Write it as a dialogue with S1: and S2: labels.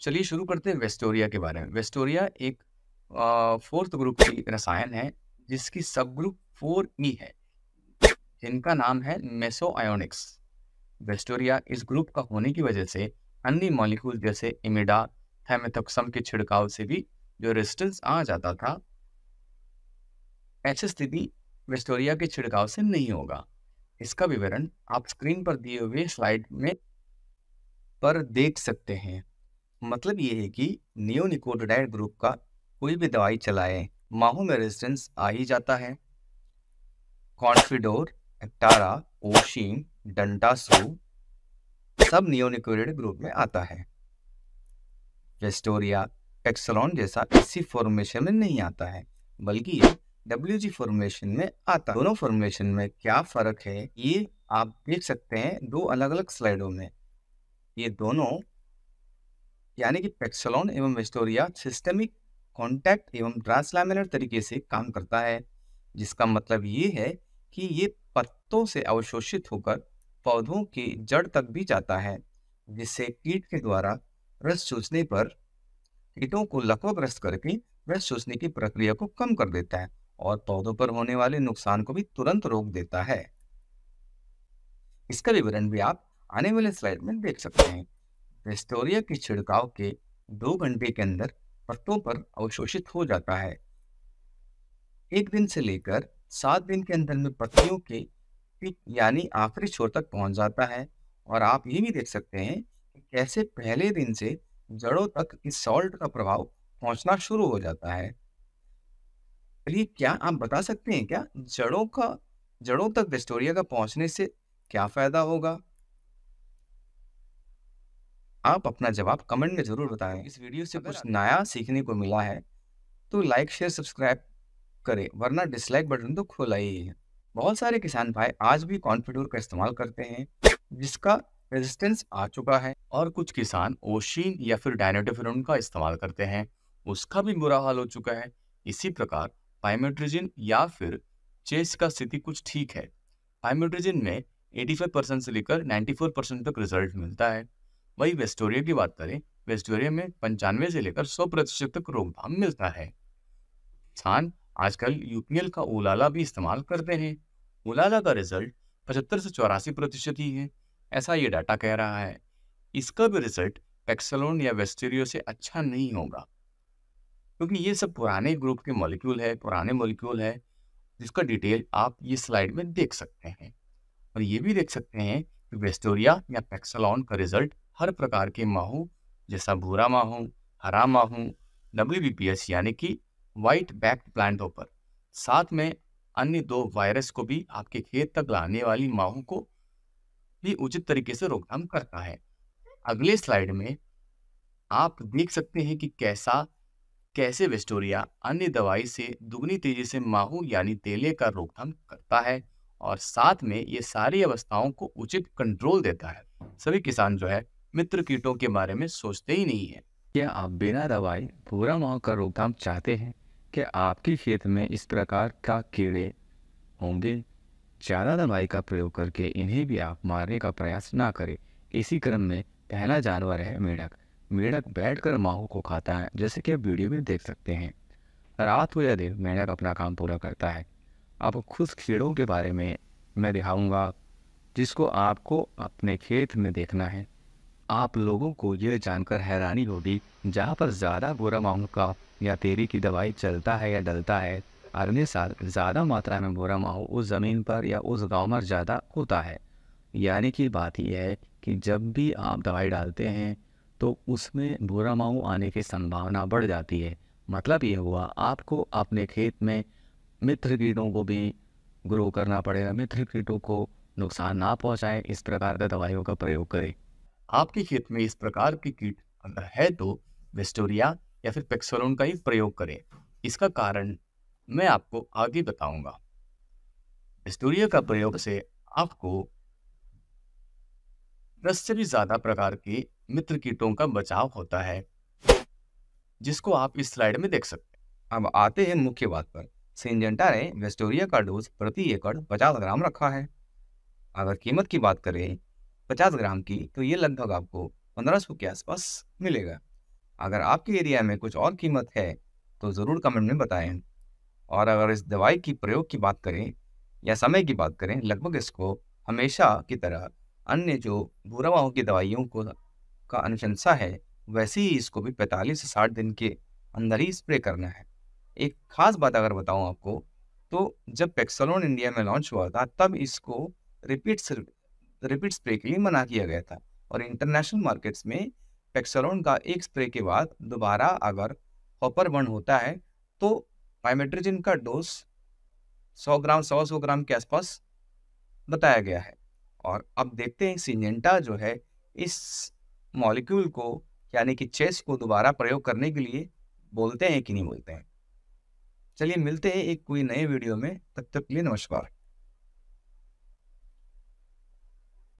S1: चलिए शुरू करते हैं वेस्टोरिया के बारे में। वेस्टोरिया एक फोर्थ ग्रुप की रसायन है, जिसकी सब ग्रुप फोर ई है। जिनका नाम है मेसो आयोनिक्स वेस्टोरिया इस ग्रुप का होने की वजह से अन्य मॉलिक्यूल जैसे इमिडा थैमेथोक्सम के छिड़काव से भी जो रेजिस्टेंस आ जाता था, ऐसी स्थिति वेस्टोरिया के छिड़काव से नहीं होगा। इसका विवरण आप स्क्रीन पर दिए हुए स्लाइड में पर देख सकते हैं। मतलब ये है कि नियोनिकोटिडाइड ग्रुप का कोई भी दवाई चलाए, माहू में रेजिस्टेंस आ ही जाता है। कॉन्फिडोर एक्टारा ओशिन डंटासू सब नियोनिकोटिड ग्रुप में आता है। वेस्टोरिया टेक्सलॉन जैसा इसी फॉर्मेशन में नहीं आता है, बल्कि ये डब्ल्यू जी फॉर्मेशन में आता है। दोनों फॉर्मेशन में क्या फ़र्क है, ये आप देख सकते हैं दो अलग अलग स्लाइडों में। ये दोनों यानी कि पेक्सलॉन एवं वेस्टोरिया सिस्टमिक कॉन्टैक्ट एवं ट्रांसलैमिनर तरीके से काम करता है, जिसका मतलब ये है कि ये पत्तों से अवशोषित होकर पौधों की जड़ तक भी जाता है, जिससे कीट के द्वारा रस चूसने पर कीटों को लकवाग्रस्त करके रस चूसने की प्रक्रिया को कम कर देता है और पौधों पर होने वाले नुकसान को भी तुरंत रोक देता है। इसका विवरण भी आप आने वाले स्लाइड में देख सकते हैं। वेस्टोरिया के छिड़काव के दो घंटे के अंदर पत्तों पर अवशोषित हो जाता है। एक दिन से लेकर सात दिन के अंदर में पत्तियों के पिक यानी आखिरी छोर तक पहुँच जाता है और आप ये भी देख सकते हैं कि कैसे पहले दिन से जड़ों तक इस सॉल्ट का प्रभाव पहुँचना शुरू हो जाता है। चलिए, क्या आप बता सकते हैं क्या जड़ों का, जड़ों तक विस्टोरिया का पहुँचने से क्या फ़ायदा होगा? आप अपना जवाब कमेंट में ज़रूर बताएँ। इस वीडियो से कुछ नया सीखने को मिला है तो लाइक शेयर सब्सक्राइब करें वरना डिसलाइक बटन तो खोला ही। है बहुत सारे किसान भाई आज भी कॉन्फिडोर का इस्तेमाल करते हैं जिसका रेजिस्टेंस आ चुका है। और कुछ किसान ओशीन या फिर डायनोटोफिरोन का इस्तेमाल करते हैं उसका भी बुरा हाल हो चुका है। इसी प्रकार पाइमेट्रिजिन या फिर चेस का स्थिति कुछ ठीक है। पाइमेट्रिजिन में 85 परसेंट से लेकर 94 परसेंट तक रिज़ल्ट मिलता है। वही वेस्टोरिया की बात करें वेस्टोरिया में पंचानवे से लेकर सौ प्रतिशत तक रोकथाम मिलता है। किसान आजकल यूपीएल का ओलाला भी इस्तेमाल करते हैं। ओलाला का रिज़ल्ट पचहत्तर से चौरासी प्रतिशत ही है, ऐसा ये डाटा कह रहा है। इसका भी रिज़ल्ट पेक्सलोन या वेस्टेरियो से अच्छा नहीं होगा। क्योंकि ये सब पुराने ग्रुप के मॉलिक्यूल है, पुराने मॉलिक्यूल है, जिसका डिटेल आप ये स्लाइड में देख सकते हैं। और ये भी देख सकते हैं कि वेस्टोरिया या पेक्सलॉन का रिज़ल्ट हर प्रकार के माहू, जैसा भूरा माहू, हरा माहू डब्ल्यू बी पी एस यानी कि वाइट बैक्ड प्लांटों पर। साथ में अन्य दो वायरस को भी आपके खेत तक लाने वाली माहू को भी उचित तरीके से रोकथाम करता है। अगले स्लाइड में आप देख सकते हैं कि कैसा, कैसे विस्टोरिया अन्य दवाई से दुगनी तेज़ी से माहू यानी तेले का रोकथाम करता है और साथ में ये सारी अवस्थाओं को उचित कंट्रोल देता है। सभी किसान जो है मित्र कीटों के बारे में सोचते ही नहीं है।
S2: क्या आप बिना दवाई, पूरा माह का रोकथाम चाहते हैं क्या आपके खेत में इस प्रकार का कीड़े होंगे? ज़्यादा दवाई का प्रयोग करके इन्हें भी आप मारने का प्रयास ना करें। इसी क्रम में पहला जानवर है मेढक। मेढक बैठकर माहू को खाता है, जैसे कि आप वीडियो में देख सकते हैं। रात हो या दिन, मेढक अपना काम पूरा करता है। अब खुद कीड़ों के बारे में मैं दिखाऊँगा, जिसको आपको अपने खेत में देखना है। आप लोगों को यह जानकर हैरानी होगी, जहाँ पर ज़्यादा बुरा माहू का या तेरी की दवाई चलता है या डलता है, अगले साल ज़्यादा मात्रा में बुरा माहू उस ज़मीन पर या उस गाँव में ज़्यादा होता है। यानी कि बात यह है कि जब भी आप दवाई डालते हैं तो उसमें बुरा माऊ आने की संभावना बढ़ जाती है। मतलब ये हुआ, आपको अपने खेत में मित्र कीटों को भी ग्रो करना पड़ेगा, मित्र कीटों को नुकसान ना पहुँचाए, इस प्रकार का दवाइयों का प्रयोग करें।
S1: आपके खेत में इस प्रकार की कीट अगर है तो वेस्टोरिया या फिर पेक्सोलोन का ही प्रयोग करें। इसका कारण मैं आपको आगे बताऊँगा। वेस्टोरिया का प्रयोग से आपको दस से भी ज़्यादा प्रकार के मित्र कीटों का बचाव होता है, जिसको आप इस स्लाइड में देख सकते हैं। अब आते हैं मुख्य बात पर। सिंजेंटा ने वेस्टोरिया का डोज प्रति एकड़ 50 ग्राम रखा है। अगर कीमत की बात करें 50 ग्राम की तो ये लगभग आपको 1500 के आसपास मिलेगा। अगर आपके एरिया में कुछ और कीमत है तो ज़रूर कमेंट में बताएँ। और अगर इस दवाई की प्रयोग की बात करें या समय की बात करें लगभग इसको हमेशा की तरह अन्य जो भूरा माहों की दवाइयों को का अनुशंसा है वैसे ही इसको भी 45 से 60 दिन के अंदर ही स्प्रे करना है। एक खास बात अगर बताऊँ आपको तो जब पेक्सलोन इंडिया में लॉन्च हुआ था तब इसको रिपीट रिपीट स्प्रे के लिए मना किया गया था और इंटरनेशनल मार्केट्स में पेक्सलोन का एक स्प्रे के बाद दोबारा अगर हॉपर बर्न होता है तो पाइमेट्रोजिन का डोज 100 ग्राम सौ सौ ग्राम के आसपास बताया गया है। और अब देखते हैं सिंजेंटा जो है, इस मॉलिक्यूल को, यानी कि चेस को दोबारा प्रयोग करने के लिए बोलते हैं कि नहीं बोलते हैं। चलिए मिलते हैं एक कोई नए वीडियो में, तब तक के लिए नमस्कार।